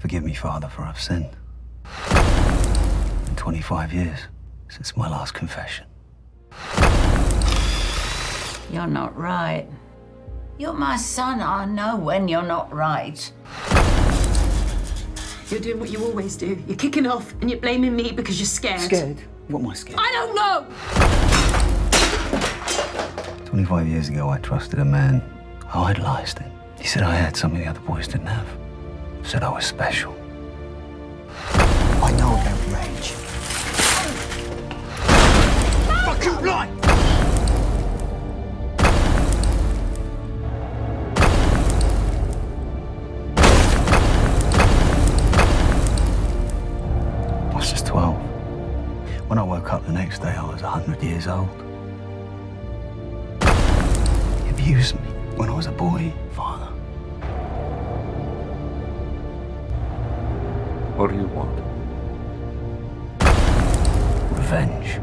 Forgive me, Father, for I've sinned. Been 25 years since my last confession. You're not right. You're my son. I know when you're not right. You're doing what you always do. You're kicking off and you're blaming me because you're scared. Scared? What am I scared? I don't know! 25 years ago, I trusted a man. Oh, I idolized him. He said I had something the other boys didn't have. Said I was special. I know about rage. Fuck you, lie! I was just 12. When I woke up the next day, I was 100 years old. He abused me when I was a boy, What do you want? Revenge.